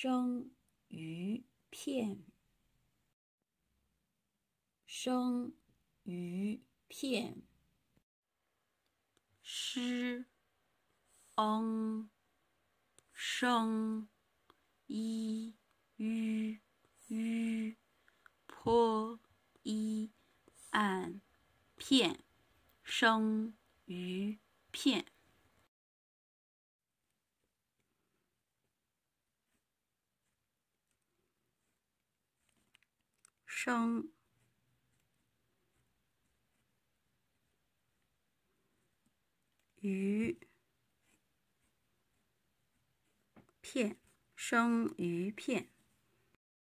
生鱼片，生鱼片，sheng，sheng，y u y，p i an，片，生鱼片。生鱼片，生鱼片。